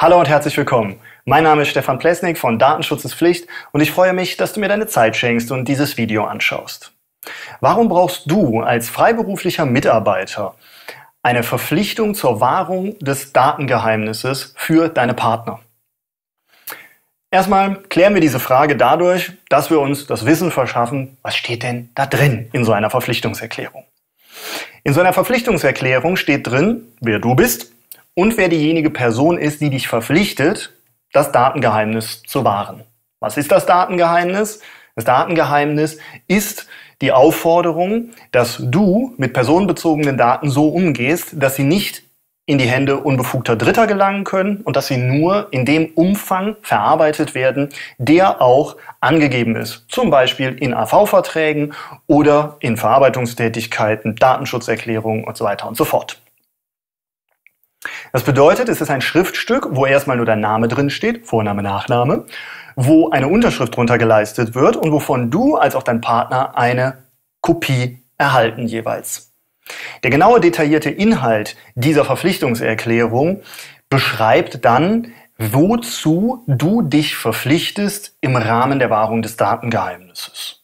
Hallo und herzlich willkommen. Mein Name ist Stefan Plesnik von Datenschutz ist Pflicht und ich freue mich, dass du mir deine Zeit schenkst und dieses Video anschaust. Warum brauchst du als freiberuflicher Mitarbeiter eine Verpflichtung zur Wahrung des Datengeheimnisses für deine Partner? Erstmal klären wir diese Frage dadurch, dass wir uns das Wissen verschaffen, was steht denn da drin in so einer Verpflichtungserklärung. In so einer Verpflichtungserklärung steht drin, wer du bist, und wer diejenige Person ist, die dich verpflichtet, das Datengeheimnis zu wahren. Was ist das Datengeheimnis? Das Datengeheimnis ist die Aufforderung, dass du mit personenbezogenen Daten so umgehst, dass sie nicht in die Hände unbefugter Dritter gelangen können und dass sie nur in dem Umfang verarbeitet werden, der auch angegeben ist. Zum Beispiel in AV-Verträgen oder in Verarbeitungstätigkeiten, Datenschutzerklärungen und so weiter und so fort. Das bedeutet, es ist ein Schriftstück, wo erstmal nur dein Name drin steht, Vorname, Nachname, wo eine Unterschrift drunter geleistet wird und wovon du als auch dein Partner eine Kopie erhalten jeweils. Der genaue detaillierte Inhalt dieser Verpflichtungserklärung beschreibt dann, wozu du dich verpflichtest im Rahmen der Wahrung des Datengeheimnisses.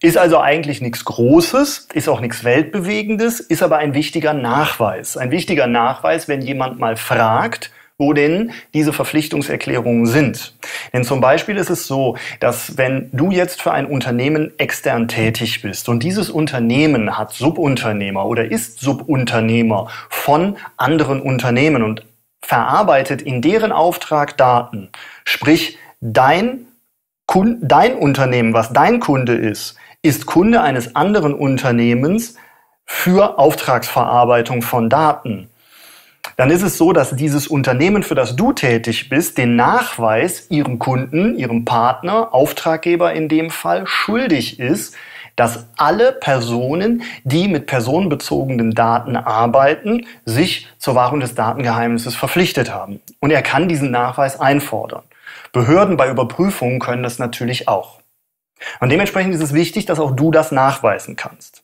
Ist also eigentlich nichts Großes, ist auch nichts Weltbewegendes, ist aber ein wichtiger Nachweis. Ein wichtiger Nachweis, wenn jemand mal fragt, wo denn diese Verpflichtungserklärungen sind. Denn zum Beispiel ist es so, dass wenn du jetzt für ein Unternehmen extern tätig bist und dieses Unternehmen hat Subunternehmer oder ist Subunternehmer von anderen Unternehmen und verarbeitet in deren Auftrag Daten, sprich dein, Kund, dein Unternehmen, was dein Kunde ist, ist Kunde eines anderen Unternehmens für Auftragsverarbeitung von Daten. Dann ist es so, dass dieses Unternehmen, für das du tätig bist, den Nachweis ihrem Kunden, ihrem Partner, Auftraggeber in dem Fall, schuldig ist, dass alle Personen, die mit personenbezogenen Daten arbeiten, sich zur Wahrung des Datengeheimnisses verpflichtet haben. Und er kann diesen Nachweis einfordern. Behörden bei Überprüfungen können das natürlich auch. Und dementsprechend ist es wichtig, dass auch du das nachweisen kannst.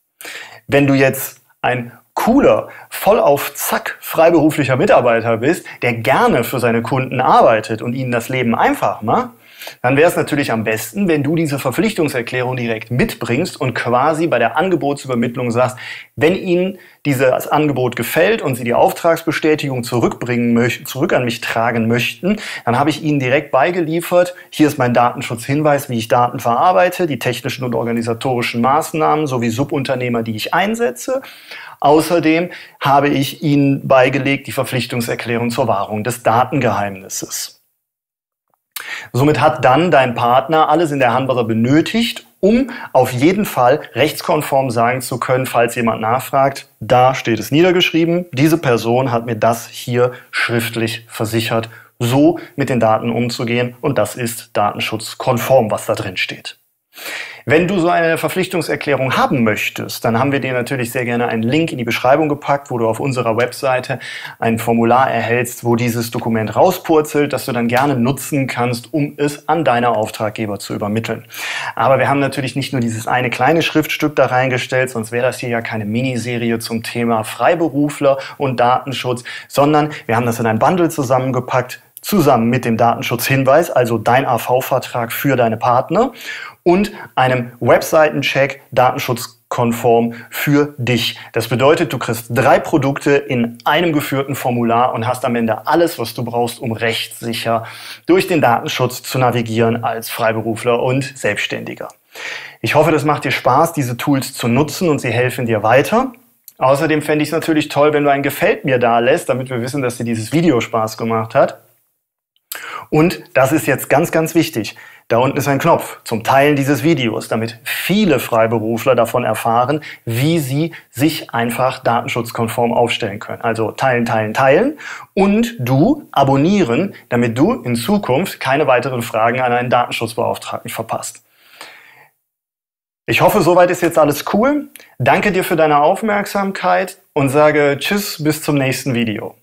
Wenn du jetzt ein cooler, voll auf Zack freiberuflicher Mitarbeiter bist, der gerne für seine Kunden arbeitet und ihnen das Leben einfach macht, dann wäre es natürlich am besten, wenn du diese Verpflichtungserklärung direkt mitbringst und quasi bei der Angebotsübermittlung sagst, wenn Ihnen dieses Angebot gefällt und Sie die Auftragsbestätigung zurückbringen möchten, zurück an mich tragen möchten, dann habe ich Ihnen direkt beigeliefert, hier ist mein Datenschutzhinweis, wie ich Daten verarbeite, die technischen und organisatorischen Maßnahmen sowie Subunternehmer, die ich einsetze. Außerdem habe ich Ihnen beigelegt die Verpflichtungserklärung zur Wahrung des Datengeheimnisses. Somit hat dann dein Partner alles in der Hand, was er benötigt, um auf jeden Fall rechtskonform sagen zu können, falls jemand nachfragt, da steht es niedergeschrieben, diese Person hat mir das hier schriftlich versichert, so mit den Daten umzugehen. Und das ist datenschutzkonform, was da drin steht. Wenn du so eine Verpflichtungserklärung haben möchtest, dann haben wir dir natürlich sehr gerne einen Link in die Beschreibung gepackt, wo du auf unserer Webseite ein Formular erhältst, wo dieses Dokument rauspurzelt, das du dann gerne nutzen kannst, um es an deine Auftraggeber zu übermitteln. Aber wir haben natürlich nicht nur dieses eine kleine Schriftstück da reingestellt, sonst wäre das hier ja keine Miniserie zum Thema Freiberufler und Datenschutz, sondern wir haben das in ein Bundle zusammengepackt, zusammen mit dem Datenschutzhinweis, also dein AV-Vertrag für deine Partner und einem Webseitencheck datenschutzkonform für dich. Das bedeutet, du kriegst drei Produkte in einem geführten Formular und hast am Ende alles, was du brauchst, um rechtssicher durch den Datenschutz zu navigieren als Freiberufler und Selbstständiger. Ich hoffe, das macht dir Spaß, diese Tools zu nutzen und sie helfen dir weiter. Außerdem fände ich es natürlich toll, wenn du ein Gefällt mir da lässt, damit wir wissen, dass dir dieses Video Spaß gemacht hat. Und das ist jetzt ganz, ganz wichtig. Da unten ist ein Knopf zum Teilen dieses Videos, damit viele Freiberufler davon erfahren, wie sie sich einfach datenschutzkonform aufstellen können. Also teilen, teilen, teilen und du abonnieren, damit du in Zukunft keine weiteren Fragen an einen Datenschutzbeauftragten verpasst. Ich hoffe, soweit ist jetzt alles cool. Danke dir für deine Aufmerksamkeit und sage Tschüss bis zum nächsten Video.